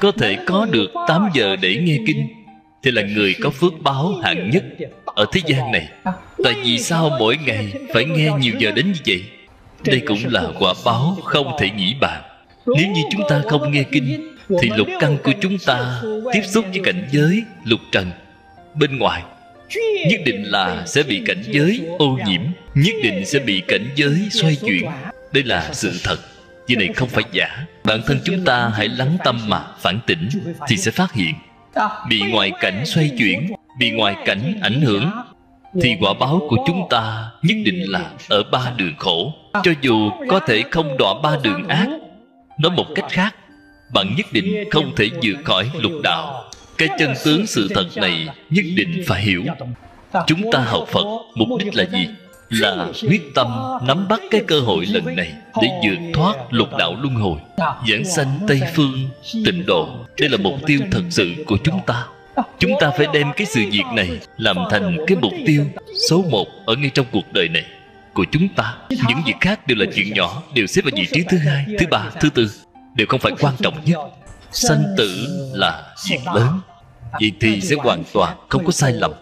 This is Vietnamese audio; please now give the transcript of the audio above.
có thể có được 8 giờ để nghe kinh, thì là người có phước báo hạng nhất ở thế gian này. Tại vì sao mỗi ngày phải nghe nhiều giờ đến như vậy? Đây cũng là quả báo không thể nghĩ bàn. Nếu như chúng ta không nghe kinh, thì lục căn của chúng ta tiếp xúc với cảnh giới lục trần bên ngoài. Nhất định là sẽ bị cảnh giới ô nhiễm, nhất định sẽ bị cảnh giới xoay chuyển. Đây là sự thật. Điều này không phải giả. Bản thân chúng ta hãy lắng tâm mà phản tỉnh Thì sẽ phát hiện. Bị ngoại cảnh xoay chuyển Bị ngoại cảnh ảnh hưởng, Thì quả báo của chúng ta Nhất định là ở ba đường khổ. Cho dù có thể không đọa ba đường ác, Nói một cách khác, Bạn nhất định không thể vượt khỏi lục đạo. Cái chân tướng sự thật này Nhất định phải hiểu. Chúng ta học Phật, Mục đích là gì? Là quyết tâm nắm bắt cái cơ hội lần này để vượt thoát lục đạo luân hồi, giảng sanh tây phương tịnh độ. Đây là mục tiêu thật sự của chúng ta. Chúng ta phải đem cái sự việc này làm thành cái mục tiêu số một ở ngay trong cuộc đời này của chúng ta. Những việc khác đều là chuyện nhỏ, đều xếp vào vị trí thứ hai, thứ ba, thứ tư, đều không phải quan trọng nhất. Sanh tử là việc lớn vậy thì sẽ hoàn toàn không có sai lầm.